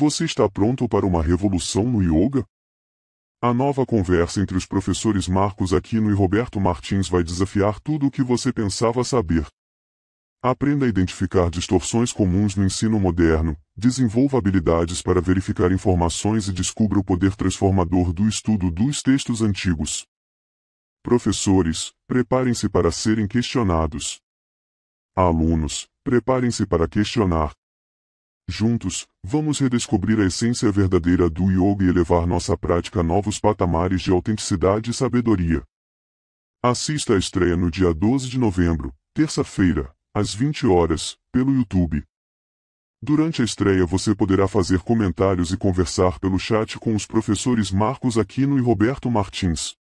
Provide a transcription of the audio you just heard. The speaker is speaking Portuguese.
Você está pronto para uma revolução no yoga? A nova conversa entre os professores Marcos Aquino e Roberto Martins vai desafiar tudo o que você pensava saber. Aprenda a identificar distorções comuns no ensino moderno, desenvolva habilidades para verificar informações e descubra o poder transformador do estudo dos textos antigos. Professores, preparem-se para serem questionados. Alunos, preparem-se para questionar. Juntos, vamos redescobrir a essência verdadeira do yoga e elevar nossa prática a novos patamares de autenticidade e sabedoria. Assista a estreia no dia 12 de novembro, terça-feira, às 20 horas, pelo YouTube. Durante a estreia você poderá fazer comentários e conversar pelo chat com os professores Marcos Aquino e Roberto Martins.